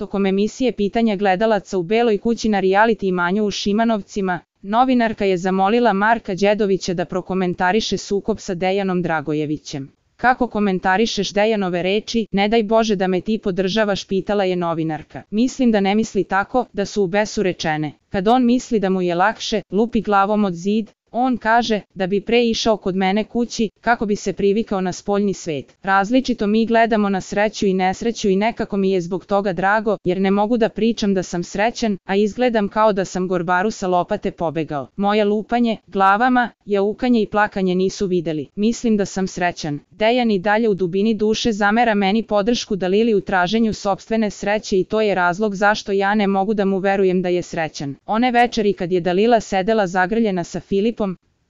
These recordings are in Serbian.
Tokom emisije pitanja gledalaca u Beloj kući na reality imanju u Šimanovcima, novinarka je zamolila Marka Đedovića da prokomentariše sukob sa Dejanom Dragojevićem. Kako komentarišeš Dejanove reči, ne daj Bože da me ti podržavaš, pitala je novinarka. Mislim da ne misli tako, da su u besu rečene. Kad on misli da mu je lakše, lupi glavom od zid, On kaže da bi pre išao kod mene kući kako bi se privikao na spoljni svet. Različito mi gledamo na sreću i nesreću i nekako mi je zbog toga drago jer ne mogu da pričam da sam srećan, a izgledam kao da sam gorbaru sa lopate pobegao. Moje lupanje, glavama, jaukanje i plakanje nisu videli. Mislim da sam srećan. Dejan i dalje u dubini duše zamera meni podršku Dalili u traženju sobstvene sreće i to je razlog zašto ja ne mogu da mu verujem da je srećan. One večeri kad je Dalila sedela zagrljena sa Filipom,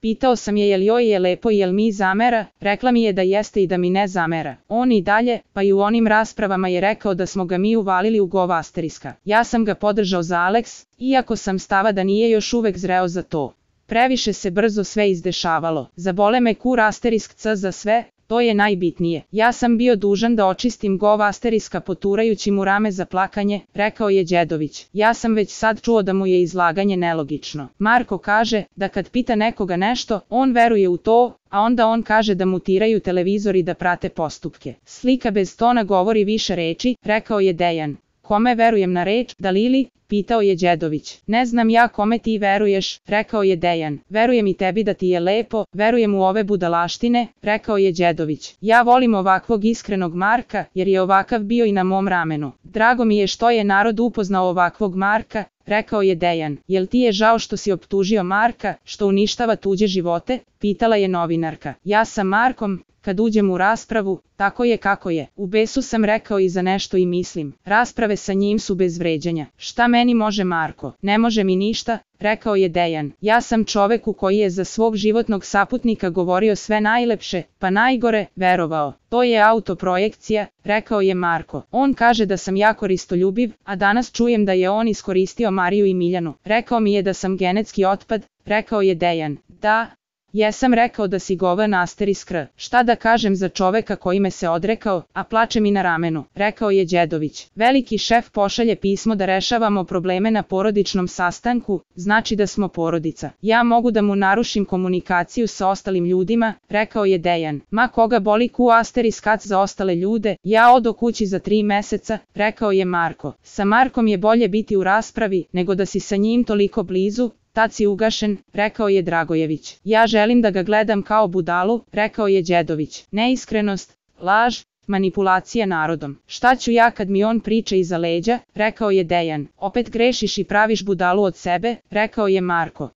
pitao sam je jel joj je lepo i jel mi zamera, rekla mi je da jeste i da mi ne zamera. On i dalje, pa i u onim raspravama je rekao da smo ga mi uvalili u gov asteriska. Ja sam ga podržao za Alex, iako sam stava da nije još uvek zreo za to. Previše se brzo sve izdešavalo. Zabole me kur asterisk c za sve, To je najbitnije. Ja sam bio dužan da očistim gov asteriska poturajući mu rame za plakanje, rekao je Đedović. Ja sam već sad čuo da mu je izlaganje nelogično. Marko kaže da kad pita nekoga nešto, on veruje u to, a onda on kaže da mutiraju televizor i da prate postupke. Slika bez tona govori više reči, rekao je Dejan. Kome verujem na reč, da Lili, pitao je Đedović. Ne znam ja kome ti veruješ, rekao je Dejan. Verujem i tebi da ti je lepo, verujem u ove budalaštine, rekao je Đedović. Ja volim ovakvog iskrenog Marka, jer je ovakav bio i na mom ramenu. Drago mi je što je narod upoznao ovakvog Marka, rekao je Dejan. Jel ti je žao što si optužio Marka, što uništava tuđe živote? Pitala je novinarka. Ja sam Markom, kad uđem u raspravu, tako je kako je. U besu sam rekao i za nešto i mislim. Rasprave sa njim su bez vređanja. Šta meni može Marko? Ne može mi ništa, rekao je Dejan. Ja sam čoveku koji je za svog životnog saputnika govorio sve najlepše, pa najgore, verovao. To je autoprojekcija, rekao je Marko. On kaže da sam jako ristoljubiv, a danas čujem da je on iskoristio Mariju i Miljanu. Rekao mi je da sam genetski otpad, rekao je Dejan. Da, Jesam rekao da si govan asteriskr, šta da kažem za čoveka koji me se odrekao, a plače mi na ramenu, rekao je Đedović. Veliki šef pošalje pismo da rešavamo probleme na porodičnom sastanku, znači da smo porodica. Ja mogu da mu narušim komunikaciju sa ostalim ljudima, rekao je Dejan. Ma koga boli ku asteriskac za ostale ljude, ja odo kući za tri meseca, rekao je Marko. Sa Markom je bolje biti u raspravi, nego da si sa njim toliko blizu, Tad si ugašen, rekao je Dragojević. Ja želim da ga gledam kao budalu, rekao je Đedović. Neiskrenost, laž, manipulacija narodom. Šta ću ja kad mi on priča iza leđa, rekao je Dejan. Opet grešiš i praviš budalu od sebe, rekao je Marko.